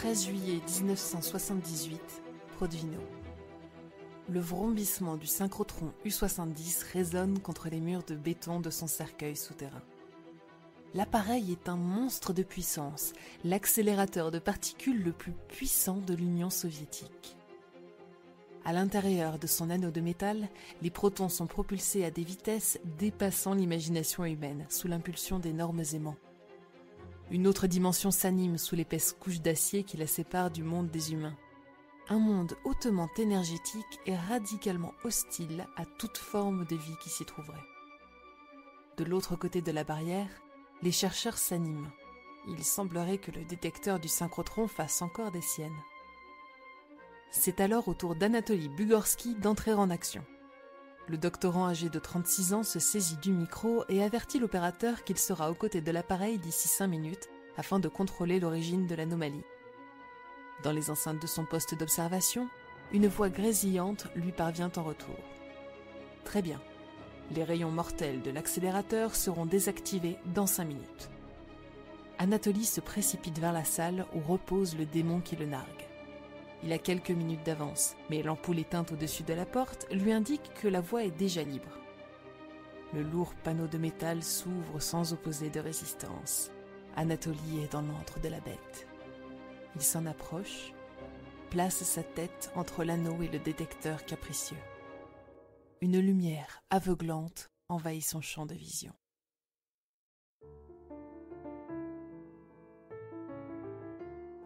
13 juillet 1978, Prodvino. Le vrombissement du synchrotron U70 résonne contre les murs de béton de son cercueil souterrain. L'appareil est un monstre de puissance, l'accélérateur de particules le plus puissant de l'Union soviétique. À l'intérieur de son anneau de métal, les protons sont propulsés à des vitesses dépassant l'imagination humaine sous l'impulsion d'énormes aimants. Une autre dimension s'anime sous l'épaisse couche d'acier qui la sépare du monde des humains. Un monde hautement énergétique et radicalement hostile à toute forme de vie qui s'y trouverait. De l'autre côté de la barrière, les chercheurs s'animent. Il semblerait que le détecteur du synchrotron fasse encore des siennes. C'est alors au tour d'Anatoly Bugorski d'entrer en action. Le doctorant âgé de 36 ans se saisit du micro et avertit l'opérateur qu'il sera aux côtés de l'appareil d'ici 5 minutes afin de contrôler l'origine de l'anomalie. Dans les enceintes de son poste d'observation, une voix grésillante lui parvient en retour. Très bien. Les rayons mortels de l'accélérateur seront désactivés dans 5 minutes. Anatoly se précipite vers la salle où repose le démon qui le nargue. Il a quelques minutes d'avance, mais l'ampoule éteinte au-dessus de la porte lui indique que la voie est déjà libre. Le lourd panneau de métal s'ouvre sans opposer de résistance. Anatolie est dans l'antre de la bête. Il s'en approche, place sa tête entre l'anneau et le détecteur capricieux. Une lumière aveuglante envahit son champ de vision.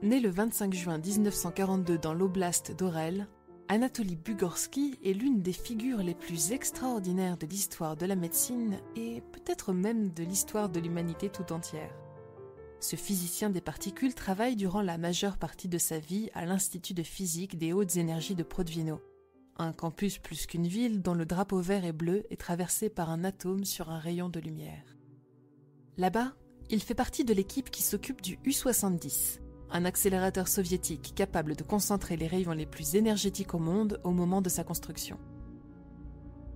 Né le 25 juin 1942 dans l'oblast d'Orel, Anatoly Bugorski est l'une des figures les plus extraordinaires de l'histoire de la médecine et peut-être même de l'histoire de l'humanité tout entière. Ce physicien des particules travaille durant la majeure partie de sa vie à l'Institut de physique des hautes énergies de Prodvino, un campus plus qu'une ville dont le drapeau vert et bleu est traversé par un atome sur un rayon de lumière. Là-bas, il fait partie de l'équipe qui s'occupe du U-70, un accélérateur soviétique capable de concentrer les rayons les plus énergétiques au monde au moment de sa construction.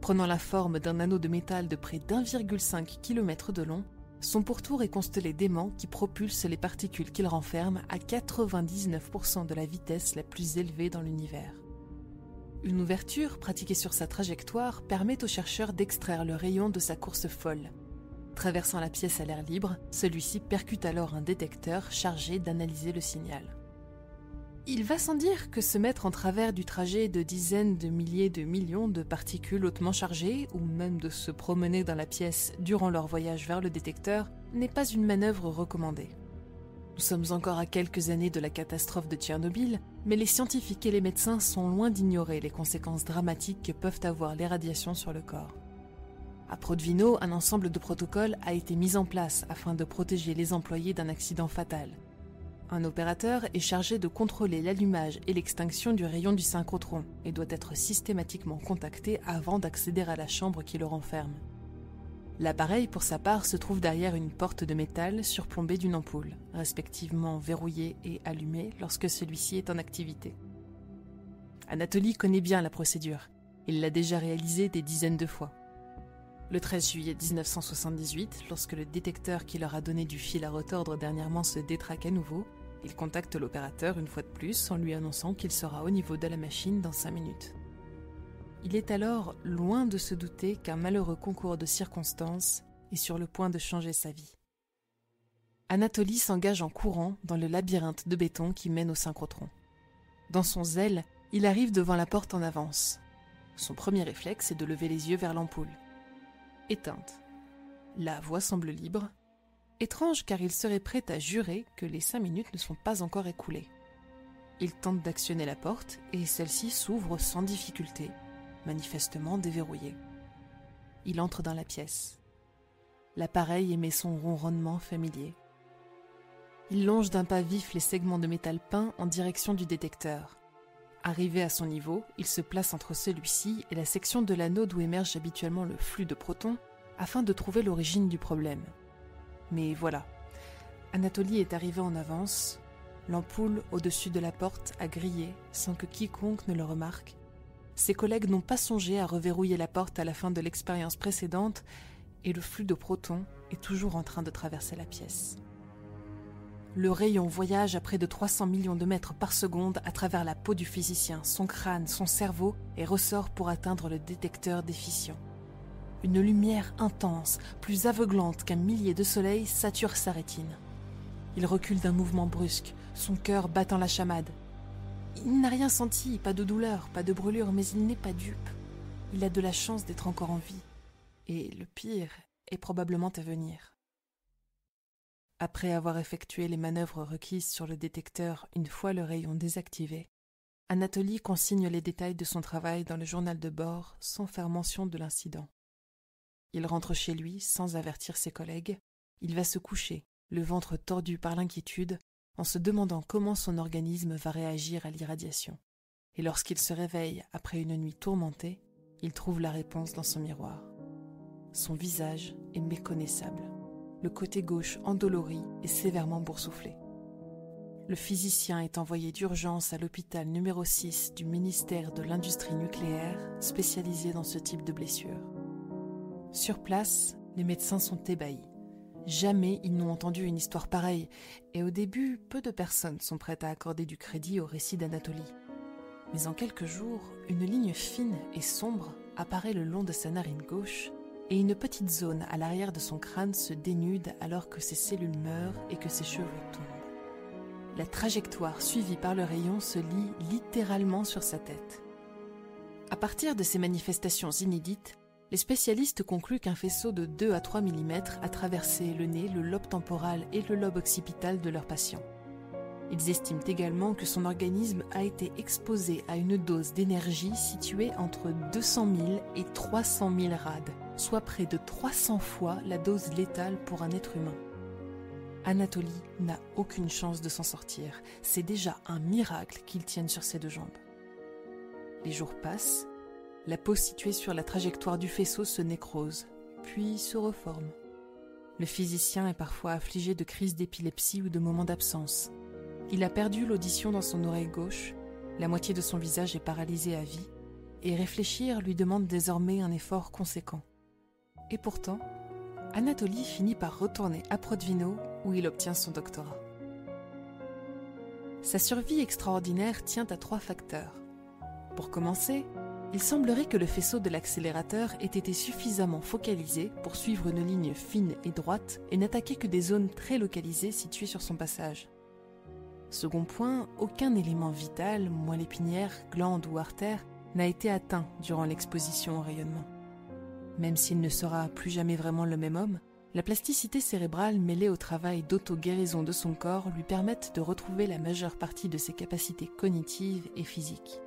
Prenant la forme d'un anneau de métal de près d'1,5 km de long, son pourtour est constellé d'aimants qui propulsent les particules qu'il renferme à 99% de la vitesse la plus élevée dans l'univers. Une ouverture pratiquée sur sa trajectoire permet au chercheur d'extraire le rayon de sa course folle, Traversant la pièce à l'air libre, celui-ci percute alors un détecteur chargé d'analyser le signal. Il va sans dire que se mettre en travers du trajet de dizaines de milliers de millions de particules hautement chargées, ou même de se promener dans la pièce durant leur voyage vers le détecteur, n'est pas une manœuvre recommandée. Nous sommes encore à quelques années de la catastrophe de Tchernobyl, mais les scientifiques et les médecins sont loin d'ignorer les conséquences dramatiques que peuvent avoir les radiations sur le corps. À Prodvino, un ensemble de protocoles a été mis en place afin de protéger les employés d'un accident fatal. Un opérateur est chargé de contrôler l'allumage et l'extinction du rayon du synchrotron et doit être systématiquement contacté avant d'accéder à la chambre qui le renferme. L'appareil, pour sa part, se trouve derrière une porte de métal surplombée d'une ampoule, respectivement verrouillée et allumée lorsque celui-ci est en activité. Anatoly connaît bien la procédure. Il l'a déjà réalisée des dizaines de fois. Le 13 juillet 1978, lorsque le détecteur qui leur a donné du fil à retordre dernièrement se détraque à nouveau, il contacte l'opérateur une fois de plus en lui annonçant qu'il sera au niveau de la machine dans 5 minutes. Il est alors loin de se douter qu'un malheureux concours de circonstances est sur le point de changer sa vie. Anatoly s'engage en courant dans le labyrinthe de béton qui mène au synchrotron. Dans son zèle, il arrive devant la porte en avance. Son premier réflexe est de lever les yeux vers l'ampoule éteinte. La voix semble libre. Étrange car il serait prêt à jurer que les cinq minutes ne sont pas encore écoulées. Il tente d'actionner la porte et celle-ci s'ouvre sans difficulté, manifestement déverrouillée. Il entre dans la pièce. L'appareil émet son ronronnement familier. Il longe d'un pas vif les segments de métal peint en direction du détecteur. Arrivé à son niveau, il se place entre celui-ci et la section de l'anneau d'où émerge habituellement le flux de protons afin de trouver l'origine du problème. Mais voilà, Anatolie est arrivé en avance, l'ampoule au-dessus de la porte a grillé sans que quiconque ne le remarque. Ses collègues n'ont pas songé à reverrouiller la porte à la fin de l'expérience précédente et le flux de protons est toujours en train de traverser la pièce. Le rayon voyage à près de 300 millions de mètres par seconde à travers la peau du physicien, son crâne, son cerveau et ressort pour atteindre le détecteur d'efficient. Une lumière intense, plus aveuglante qu'un millier de soleils, sature sa rétine. Il recule d'un mouvement brusque, son cœur battant la chamade. Il n'a rien senti, pas de douleur, pas de brûlure, mais il n'est pas dupe. Il a de la chance d'être encore en vie. Et le pire est probablement à venir. Après avoir effectué les manœuvres requises sur le détecteur une fois le rayon désactivé, Anatoly consigne les détails de son travail dans le journal de bord sans faire mention de l'incident. Il rentre chez lui sans avertir ses collègues. Il va se coucher, le ventre tordu par l'inquiétude, en se demandant comment son organisme va réagir à l'irradiation. Et lorsqu'il se réveille après une nuit tourmentée, il trouve la réponse dans son miroir. Son visage est méconnaissable, le côté gauche endolori et sévèrement boursouflé. Le physicien est envoyé d'urgence à l'hôpital numéro 6 du ministère de l'Industrie nucléaire, spécialisé dans ce type de blessures. Sur place, les médecins sont ébahis. Jamais ils n'ont entendu une histoire pareille, et au début, peu de personnes sont prêtes à accorder du crédit au récit d'Anatolie. Mais en quelques jours, une ligne fine et sombre apparaît le long de sa narine gauche, et une petite zone à l'arrière de son crâne se dénude alors que ses cellules meurent et que ses cheveux tombent. La trajectoire suivie par le rayon se lie littéralement sur sa tête. À partir de ces manifestations inédites, les spécialistes concluent qu'un faisceau de 2 à 3 mm a traversé le nez, le lobe temporal et le lobe occipital de leur patient. Ils estiment également que son organisme a été exposé à une dose d'énergie située entre 200 000 et 300 000 rad, soit près de 300 fois la dose létale pour un être humain. Anatolie n'a aucune chance de s'en sortir. C'est déjà un miracle qu'il tienne sur ses deux jambes. Les jours passent la peau située sur la trajectoire du faisceau se nécrose, puis se reforme. Le physicien est parfois affligé de crises d'épilepsie ou de moments d'absence. Il a perdu l'audition dans son oreille gauche, la moitié de son visage est paralysée à vie, et réfléchir lui demande désormais un effort conséquent. Et pourtant, Anatoly finit par retourner à Prodvino où il obtient son doctorat. Sa survie extraordinaire tient à trois facteurs. Pour commencer, il semblerait que le faisceau de l'accélérateur ait été suffisamment focalisé pour suivre une ligne fine et droite et n'attaquer que des zones très localisées situées sur son passage. Second point, aucun élément vital, moelle épinière, glande ou artère, n'a été atteint durant l'exposition au rayonnement. Même s'il ne sera plus jamais vraiment le même homme, la plasticité cérébrale mêlée au travail d'auto-guérison de son corps lui permettent de retrouver la majeure partie de ses capacités cognitives et physiques.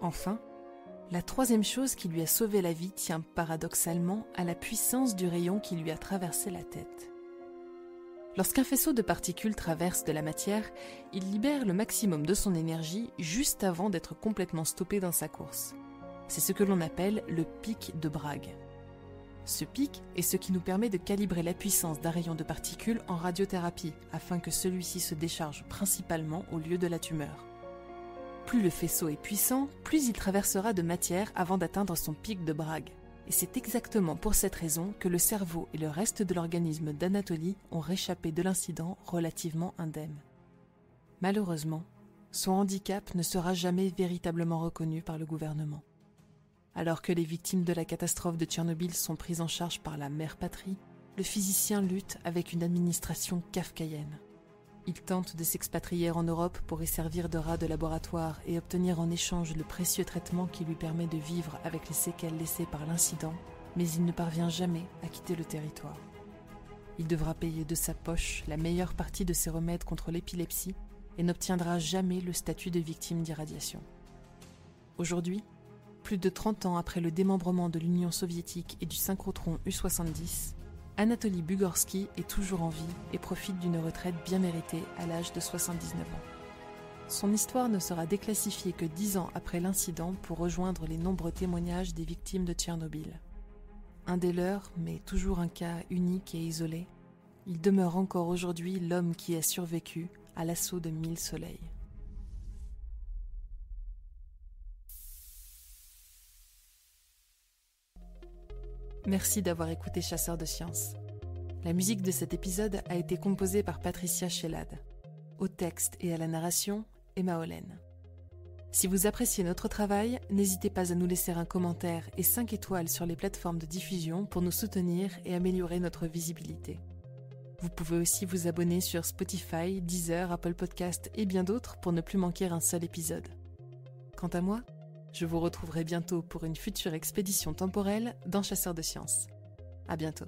Enfin, la troisième chose qui lui a sauvé la vie tient paradoxalement à la puissance du rayon qui lui a traversé la tête. Lorsqu'un faisceau de particules traverse de la matière, il libère le maximum de son énergie juste avant d'être complètement stoppé dans sa course. C'est ce que l'on appelle le pic de Bragg. Ce pic est ce qui nous permet de calibrer la puissance d'un rayon de particules en radiothérapie afin que celui-ci se décharge principalement au lieu de la tumeur. Plus le faisceau est puissant, plus il traversera de matière avant d'atteindre son pic de Bragg. Et c'est exactement pour cette raison que le cerveau et le reste de l'organisme d'Anatolie ont réchappé de l'incident relativement indemne. Malheureusement, son handicap ne sera jamais véritablement reconnu par le gouvernement. Alors que les victimes de la catastrophe de Tchernobyl sont prises en charge par la mère patrie, le physicien lutte avec une administration kafkaïenne. Il tente de s'expatrier en Europe pour y servir de rat de laboratoire et obtenir en échange le précieux traitement qui lui permet de vivre avec les séquelles laissées par l'incident, mais il ne parvient jamais à quitter le territoire. Il devra payer de sa poche la meilleure partie de ses remèdes contre l'épilepsie et n'obtiendra jamais le statut de victime d'irradiation. Aujourd'hui, plus de 30 ans après le démembrement de l'Union soviétique et du synchrotron U-70, Anatoly Bugorski est toujours en vie et profite d'une retraite bien méritée à l'âge de 79 ans. Son histoire ne sera déclassifiée que dix ans après l'incident pour rejoindre les nombreux témoignages des victimes de Tchernobyl. Un des leurs, mais toujours un cas unique et isolé, il demeure encore aujourd'hui l'homme qui a survécu à l'assaut de mille soleils. Merci d'avoir écouté Chasseur de Sciences. La musique de cet épisode a été composée par Patricia Shellad. Au texte et à la narration, Emma Hollen. Si vous appréciez notre travail, n'hésitez pas à nous laisser un commentaire et 5 étoiles sur les plateformes de diffusion pour nous soutenir et améliorer notre visibilité. Vous pouvez aussi vous abonner sur Spotify, Deezer, Apple Podcast et bien d'autres pour ne plus manquer un seul épisode. Quant à moi, je vous retrouverai bientôt pour une future expédition temporelle dans Chasseurs de Sciences. À bientôt.